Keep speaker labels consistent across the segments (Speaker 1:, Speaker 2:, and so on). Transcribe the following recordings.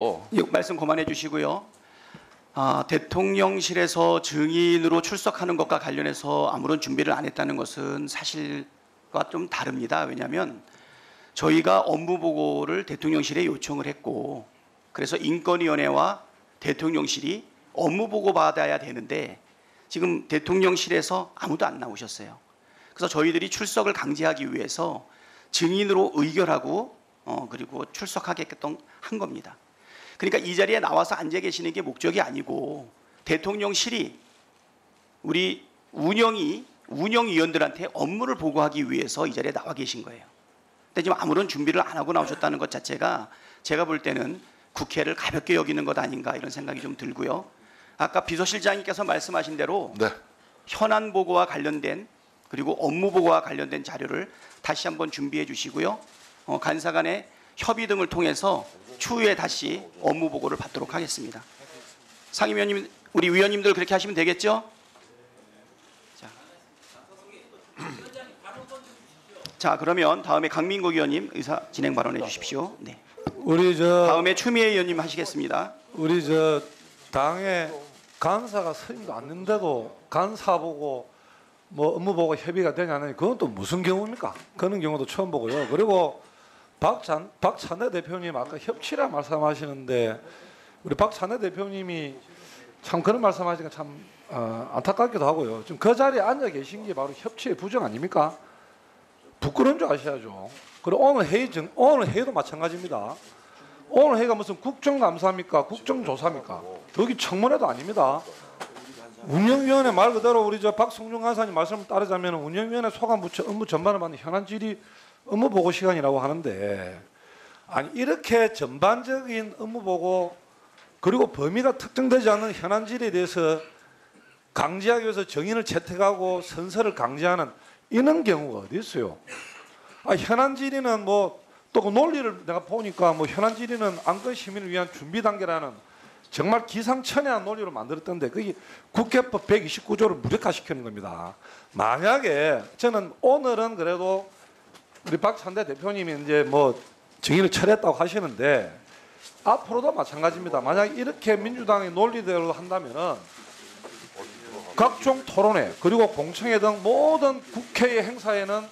Speaker 1: 어,
Speaker 2: 예, 말씀 그만해 주시고요. 아, 대통령실에서 증인으로 출석하는 것과 관련해서 아무런 준비를 안 했다는 것은 사실과 좀 다릅니다. 왜냐하면 저희가 업무 보고를 대통령실에 요청을 했고 그래서 인권위원회와 대통령실이 업무 보고 받아야 되는데 지금 대통령실에서 아무도 안 나오셨어요. 그래서 저희들이 출석을 강제하기 위해서 증인으로 의결하고 어, 그리고 출석하게끔 한 겁니다. 그러니까 이 자리에 나와서 앉아 계시는 게 목적이 아니고 대통령실이 우리 운영이 운영위원들한테 업무를 보고하기 위해서 이 자리에 나와 계신 거예요. 근데 지금 아무런 준비를 안 하고 나오셨다는 것 자체가 제가 볼 때는 국회를 가볍게 여기는 것 아닌가 이런 생각이 좀 들고요. 아까 비서실장님께서 말씀하신 대로
Speaker 1: 네.
Speaker 2: 현안 보고와 관련된 그리고 업무 보고와 관련된 자료를 다시 한번 준비해 주시고요. 어, 간사 간의 협의 등을 통해서 추후에 다시 업무 보고를 받도록 하겠습니다. 상임위원님, 우리 위원님들 그렇게 하시면 되겠죠? 자, 자 그러면 다음에 강민국 의원님 의사 진행 발언해 주십시오. 네.
Speaker 3: 우리 저
Speaker 2: 다음에 추미애 의원님 하시겠습니다.
Speaker 3: 우리 저 당에 간사가 서임도 안 된다고 간사 보고 뭐 업무 보고 협의가 되냐는 그건 또 무슨 경우입니까? 그런 경우도 처음 보고요. 그리고 박찬 박찬대 대표님 아까 협치라 말씀하시는데 우리 박찬대 대표님이 참 그런 말씀하시니까 참 어, 안타깝기도 하고요. 지금 그 자리에 앉아 계신 게 바로 협치의 부정 아닙니까? 부끄러운 줄 아셔야죠. 그리고 오늘 회의 정, 오늘 회의도 마찬가지입니다. 오늘 회의가 무슨 국정감사입니까? 국정조사입니까? 여기 청문회도 아닙니다. 운영위원회 말 그대로 우리 저 박성중 간사님 말씀을 따르자면 운영위원회 소관 부처 업무 전반을 받는 현안 질의 업무 보고 시간이라고 하는데 아니 이렇게 전반적인 업무 보고 그리고 범위가 특정되지 않는 현안 질의에 대해서 강제하기 위해서 정인을 채택하고 선서를 강제하는 이런 경우가 어디 있어요? 아, 현안 질의는 뭐 또 그 논리를 내가 보니까 뭐 현안 질의는 안건 시민을 위한 준비 단계라는 정말 기상천외한 논리로 만들었던데 그게 국회법 129조를 무력화시키는 겁니다. 만약에 저는 오늘은 그래도 우리 박찬대 대표님이 이제 뭐 정의를 철회했다고 하시는데 앞으로도 마찬가지입니다. 만약 이렇게 민주당의 논리대로 한다면은 각종 토론회 그리고 공청회 등 모든 국회의 행사에는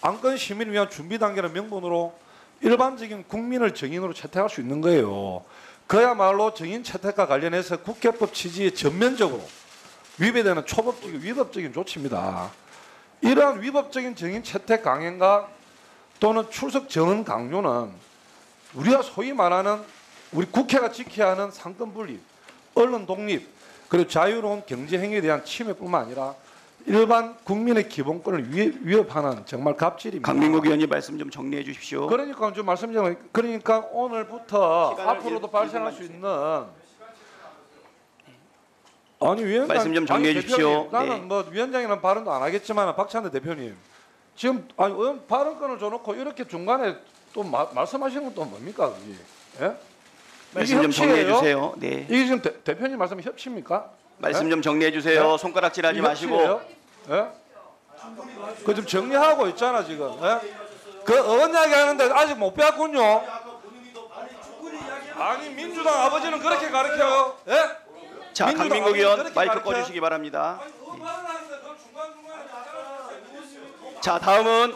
Speaker 3: 안건 심의를 위한 준비 단계라는 명분으로 일반적인 국민을 증인으로 채택할 수 있는 거예요. 그야말로 증인 채택과 관련해서 국회법 취지에 전면적으로 위배되는 초법적인 위법적인 조치입니다. 이러한 위법적인 증인 채택 강행과 또는 출석 증언 강요는 우리가 소위 말하는 우리 국회가 지켜야 하는 삼권 분립, 언론 독립, 그리고 자유로운 경제 행위에 대한 침해뿐만 아니라 일반 국민의 기본권을 위- 위협하는 정말 갑질입니다.
Speaker 2: 강민국 의원님 말씀 좀 정리해 주십시오.
Speaker 3: 그러니까 좀 말씀드리면 그러니까 오늘부터 앞으로도
Speaker 2: 일-
Speaker 3: 발생할 수 있는 아니 위원장
Speaker 2: 말씀 좀 정리해
Speaker 3: 아니,
Speaker 2: 주십시오.
Speaker 3: 대표님, 나는
Speaker 2: 네.
Speaker 3: 뭐 위원장이랑 발언도 안 하겠지만 박찬대 대표님 지금 아니 의원 발언권을 줘놓고 이렇게 중간에 또 마- 말씀하시는 건 또 뭡니까 그게? 예?
Speaker 2: 말씀 좀 정리해? 주세요. 네.
Speaker 3: 이게 지금 대, 대표님 말씀 협치입니까?
Speaker 2: 말씀
Speaker 3: 예?
Speaker 2: 좀 정리해 주세요.
Speaker 3: 네?
Speaker 2: 손가락질하지 마시고?
Speaker 3: 예? 그 지금 정리하고 있잖아 지금. 예? 그 이야기 하는데 아직 못 배웠군요. 아니 민주당 아버지는 그렇게 가르쳐요. 예?
Speaker 2: 자, 강민국 의원 마이크? 꺼주시기 바랍니다. 자, 다음은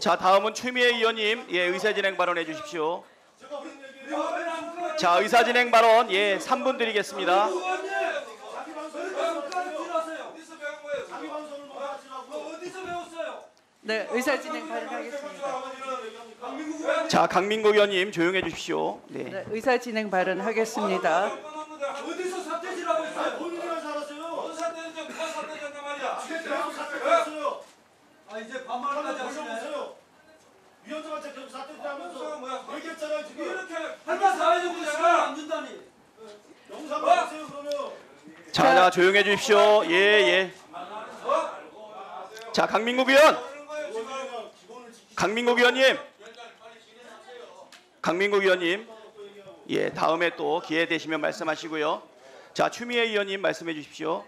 Speaker 2: 자, 다음은 추미애 의원님, 예, 의사진행 발언해 주십시오. 자, 의사진행 발언, 예, 3분 드리겠습니다.
Speaker 4: 네, 의사 진행 발언하겠습니다.
Speaker 2: 자, 강민국 의원님 조용해 주십시오. 네.
Speaker 4: 네, 의사 진행 발언하겠습니다.
Speaker 5: 어디서 사태질하고 있어요? 본인이랑 살았어요. 어디서 사태질 누가 사태질한단 말이야? 계속 사태질했어요. 아 이제 반말까지 하시네. 위원장한테 계속 사태질하면서 뭐야? 얘기했잖아요 지금. 이렇게 할말 사회적으로 시간 안 준다니. 영상 보세요 그러면.
Speaker 2: 자, 자, 조용해 주십시오. 예, 예. 자, 강민국 의원. 강민국 의원님. 강민국 의원님. 예, 다음에 또 기회 되시면 말씀하시고요. 자, 추미애 의원님 말씀해 주십시오.